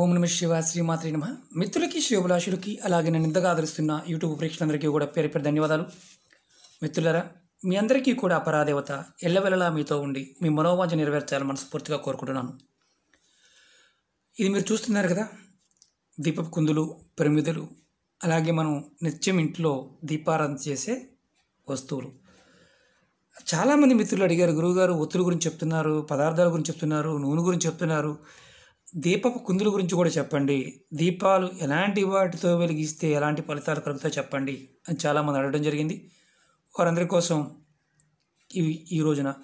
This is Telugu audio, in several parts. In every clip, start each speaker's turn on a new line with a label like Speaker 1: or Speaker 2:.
Speaker 1: ఓం నమ శివ శ్రీమాత్రి నమ. మిత్రులకి శివభిలాషులకి అలాగే నేను ఇంతగా ఆదరిస్తున్న యూట్యూబ్ ప్రేక్షకులందరికీ కూడా పేరు పేరు ధన్యవాదాలు. మిత్రులరా మీ అందరికీ కూడా పరాదేవత ఎల్లవెల్లలా మీతో ఉండి మీ మనోవాంఛ నెరవేర్చాలని మనస్ఫూర్తిగా కోరుకుంటున్నాను. ఇది మీరు చూస్తున్నారు కదా దీపపు కుందులు ప్రమిదలు అలాగే మనం నిత్యం ఇంట్లో దీపారాధన చేసే వస్తువులు. చాలామంది మిత్రులు అడిగారు గురువుగారు ఒత్తుల గురించి చెప్తున్నారు పదార్థాల గురించి చెప్తున్నారు నూనె గురించి చెప్తున్నారు దీపపు కుందుల గురించి కూడా చెప్పండి. దీపాలు ఎలాంటి వాటితో వెలిగిస్తే ఎలాంటి ఫలితాలు కలుగుతాయో చెప్పండి అని చాలామంది అడగడం జరిగింది. వారందరి కోసం ఇవి ఈ రోజున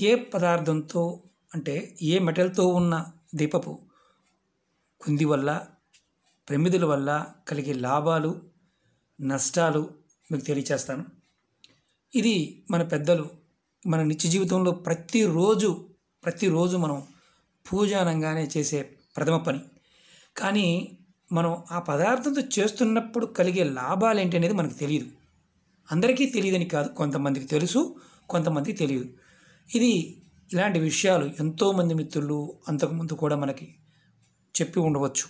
Speaker 1: ఏ పదార్థంతో అంటే ఏ మెటల్తో ఉన్న దీపపు కుంది వల్ల ప్రమిదుల వల్ల కలిగే లాభాలు నష్టాలు మీకు తెలియచేస్తాను. ఇది మన పెద్దలు మన నిత్య జీవితంలో ప్రతిరోజు ప్రతిరోజు మనం పూజ అనగానే చేసే ప్రథమ పని. కానీ మనం ఆ పదార్థంతో చేస్తున్నప్పుడు కలిగే లాభాలు ఏంటి అనేది మనకు తెలియదు అందరికీ తెలియదని కాదు కొంతమందికి తెలుసు కొంతమందికి తెలియదు. ఇది ఇలాంటి విషయాలు ఎంతోమంది మిత్రులు అంతకుముందు కూడా మనకి చెప్పి ఉండవచ్చు.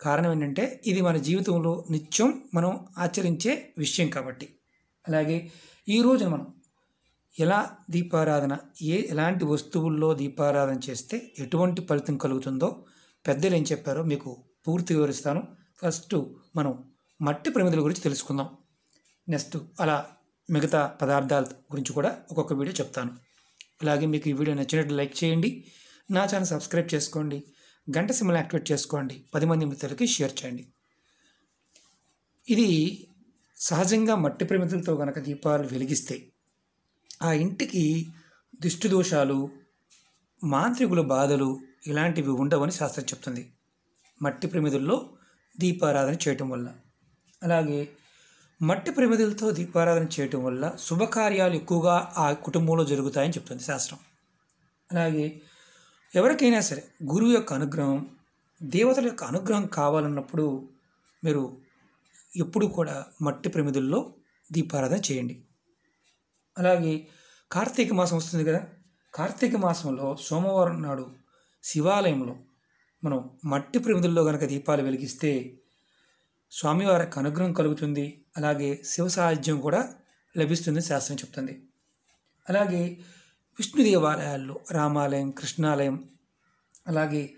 Speaker 1: కారణం ఏంటంటే ఇది మన జీవితంలో నిత్యం మనం ఆచరించే విషయం కాబట్టి. అలాగే ఈరోజు మనం ఎలా దీపారాధన ఏ ఎలాంటి వస్తువుల్లో దీపారాధన చేస్తే ఎటువంటి ఫలితం కలుగుతుందో పెద్దలు ఏం చెప్పారో మీకు పూర్తి వివరిస్తాను. ఫస్ట్ మనం మట్టి ప్రమిదల గురించి తెలుసుకుందాం. నెక్స్ట్ అలా మిగతా పదార్థాల గురించి కూడా ఒక్కొక్క వీడియో చెప్తాను. అలాగే మీకు ఈ వీడియో నచ్చినట్టు లైక్ చేయండి. నా ఛానల్ సబ్స్క్రైబ్ చేసుకోండి. గంట సిమ్మల్ని యాక్టివేట్ చేసుకోండి. పది మంది మిత్రులకి షేర్ చేయండి. ఇది సహజంగా మట్టి ప్రమిదలతో కనుక దీపాలు వెలిగిస్తే ఆ ఇంటికి దిష్టి దోషాలు మాంత్రికుల బాధలు ఇలాంటివి ఉండవని శాస్త్రం చెప్తుంది. మట్టి ప్రమిదుల్లో దీపారాధన చేయటం వల్ల. అలాగే మట్టి ప్రమిదులతో దీపారాధన చేయటం వల్ల శుభకార్యాలు ఎక్కువగా ఆ కుటుంబంలో జరుగుతాయని చెప్తుంది శాస్త్రం. అలాగే ఎవరికైనా సరే గురువు యొక్క అనుగ్రహం దేవతల యొక్క అనుగ్రహం కావాలన్నప్పుడు మీరు ఎప్పుడు కూడా మట్టి ప్రమిదుల్లో దీపారాధన చేయండి. అలాగే కార్తీక మాసం వస్తుంది కదా? కార్తీక మాసంలో సోమవారం నాడు శివాలయంలో మనం మట్టి ప్రమిదల్లో కనుక దీపాలు వెలిగిస్తే స్వామివారికి అనుగ్రహం కలుగుతుంది. అలాగే శివ సాహిత్యం కూడా లభిస్తుంది శాస్త్రం చెప్తుంది. అలాగే విష్ణు దేవాలయాల్లో రామాలయం కృష్ణాలయం అలాగే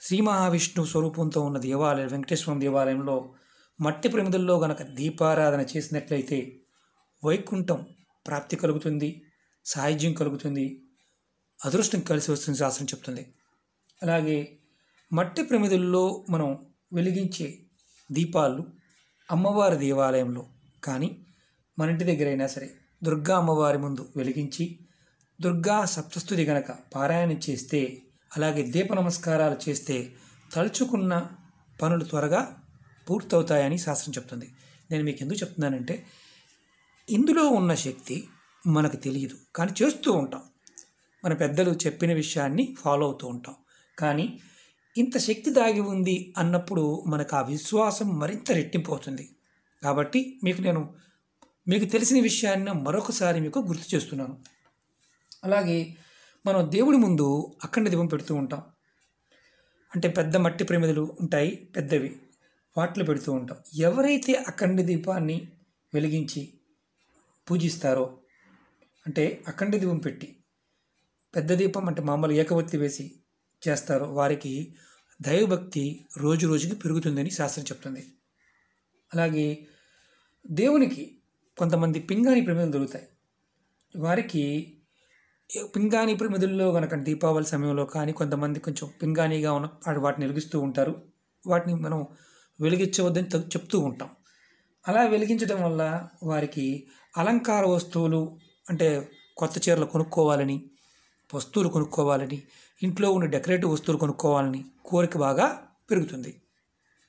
Speaker 1: శ్రీ మహావిష్ణు స్వరూపంతో ఉన్న దేవాలయం వెంకటేశ్వరం దేవాలయంలో మట్టి ప్రమిదల్లో గనక దీపారాధన చేసినట్లయితే వైకుంఠం ప్రాప్తి కలుగుతుంది సాహిత్యం కలుగుతుంది అదృష్టం కలిసి వస్తుంది శాస్త్రం చెప్తుంది. అలాగే మట్టి ప్రమిదల్లో మనం వెలిగించే దీపాలు అమ్మవారి దేవాలయంలో కానీ మన ఇంటి దగ్గర అయినా సరే దుర్గా అమ్మవారి ముందు వెలిగించి దుర్గా సప్తస్థుతి గనక పారాయణం చేస్తే అలాగే దీప నమస్కారాలు చేస్తే తలుచుకున్న పనులు త్వరగా పూర్తవుతాయని శాస్త్రం చెప్తుంది. నేను మీకు ఎందుకు చెప్తున్నానంటే ఇందులో ఉన్న శక్తి మనకు తెలియదు. కానీ చేస్తూ ఉంటాం. మన పెద్దలు చెప్పిన విషయాన్ని ఫాలో అవుతూ ఉంటాం. కానీ ఇంత శక్తి దాగి ఉంది అన్నప్పుడు మనకు ఆ విశ్వాసం మరింత రెట్టింపు అవుతుంది కాబట్టి మీకు నేను మీకు తెలిసిన విషయాన్ని మరొకసారి మీకు గుర్తు చేస్తున్నాను. అలాగే మనం దేవుడి ముందు అఖండ దీపం పెడుతూ ఉంటాం. అంటే పెద్ద మట్టి ప్రమిదలు ఉంటాయి పెద్దవి. వాటిలో పెడుతూ ఉంటాం. ఎవరైతే అఖండ దీపాన్ని వెలిగించి పూజిస్తారో? అంటే అఖండ దీపం పెట్టి పెద్ద దీపం అంటే మామూలు ఏకవత్తి వేసి చేస్తారో? వారికి దైవభక్తి రోజు రోజుకి పెరుగుతుందని శాస్త్రం చెప్తుంది. అలాగే దేవునికి కొంతమంది పింగాణి ప్రమిదలు దొరుకుతాయి. వారికి పింగాణి ప్రమిదల్లో కనుక దీపావళి సమయంలో కానీ కొంతమంది కొంచెం పింగాణిగా ఉన్న వాటిని వెలిగిస్తూ ఉంటారు. వాటిని మనం వెలిగించవద్దని చెప్తూ ఉంటాం. అలా వెలిగించడం వల్ల వారికి అలంకార వస్తువులు అంటే కొత్త చీరలు కొనుక్కోవాలని వస్తువులు కొనుక్కోవాలని ఇంట్లో ఉన్న డెకరేటివ్ వస్తువులు కొనుక్కోవాలని కోరిక బాగా పెరుగుతుంది.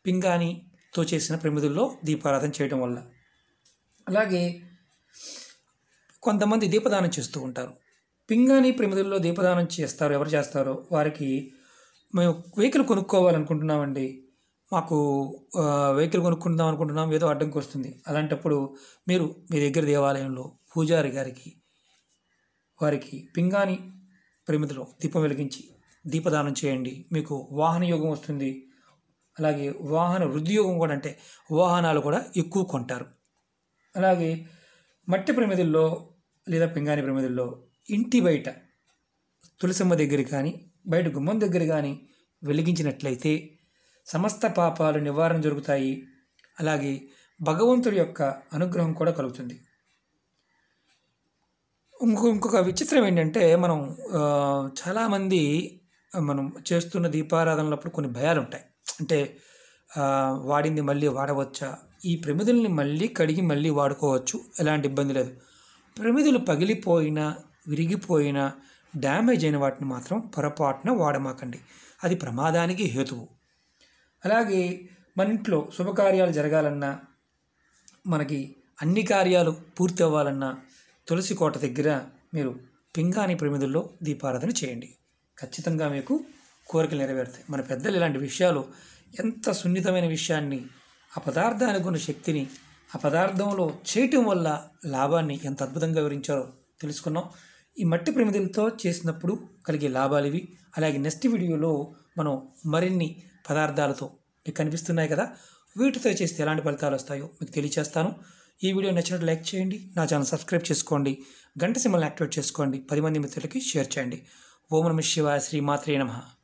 Speaker 1: పింగాణితో చేసిన ప్రమిదుల్లో దీపారాధన చేయడం వల్ల. అలాగే కొంతమంది దీపదానం చేస్తూ ఉంటారు. పింగాణి ప్రమిదుల్లో దీపదానం చేస్తారు. ఎవరు చేస్తారో వారికి మేము వెహికల్ కొనుక్కోవాలనుకుంటున్నామండి. మాకు వెహికల్ కొనుక్కుందాం అనుకుంటున్నాం ఏదో అడ్డంకి వస్తుంది. అలాంటప్పుడు మీరు మీ దగ్గర దేవాలయంలో పూజారి గారికి వారికి పింగాణి పరిమితిలో దీపం వెలిగించి దీపదానం చేయండి. మీకు వాహన యోగం వస్తుంది. అలాగే వాహన వృద్ధి యోగం కూడా అంటే వాహనాలు కూడా ఎక్కువ కొంటారు. అలాగే మట్టి ప్రమిదుల్లో లేదా పింగాణి ప్రమిదుల్లో ఇంటి బయట తులసమ్మ దగ్గర కానీ బయట గుమ్మం దగ్గర కానీ వెలిగించినట్లయితే సమస్త పాపాలు నివారణ జరుగుతాయి. అలాగే భగవంతుడి యొక్క అనుగ్రహం కూడా కలుగుతుంది. ఇంకో ఇంకొక విచిత్రం ఏంటంటే మనం చాలామంది మనం చేస్తున్న దీపారాధనలప్పుడు కొన్ని భయాలు ఉంటాయి అంటే వాడింది మళ్ళీ వాడవచ్చా? ఈ ప్రమిదుల్ని మళ్ళీ కడిగి మళ్ళీ వాడుకోవచ్చు. ఎలాంటి ఇబ్బంది లేదు. ప్రమిదులు పగిలిపోయినా విరిగిపోయినా డ్యామేజ్ అయిన వాటిని మాత్రం పొరపాటున వాడమాకండి. అది ప్రమాదానికి హేతువు. అలాగే మన ఇంట్లో శుభకార్యాలు జరగాలన్నా మనకి అన్ని కార్యాలు పూర్తి అవ్వాలన్నా తులసి కోట దగ్గర మీరు పింగాణి ప్రమిదుల్లో దీపారాధన చేయండి. ఖచ్చితంగా మీకు కోరికలు నెరవేరుతాయి. మన పెద్దలు ఇలాంటి విషయాలు ఎంత సున్నితమైన విషయాన్ని ఆ పదార్థానికి ఉన్న శక్తిని ఆ పదార్థంలో చేయటం వల్ల లాభాన్ని ఎంత అద్భుతంగా వివరించారో తెలుసుకున్నాం. ఈ మట్టి ప్రమిదలతో చేసినప్పుడు కలిగే లాభాలు ఇవి. అలాగే నెక్స్ట్ వీడియోలో మనం మరిన్ని పదార్థాలతో మీకు కనిపిస్తున్నాయి కదా వీటితో చేస్తే ఎలాంటి ఫలితాలు వస్తాయో మీకు తెలియచేస్తాను. ఈ వీడియో నచ్చినట్టు లైక్ చేయండి నా ఛానల్ సబ్స్క్రైబ్ చేసుకోండి గంట సింబల్ని యాక్టివేట్ చేసుకోండి పది మంది మిత్రులకి షేర్ చేయండి. ఓం నమ శివాయ శ్రీ మాత్రే నమః.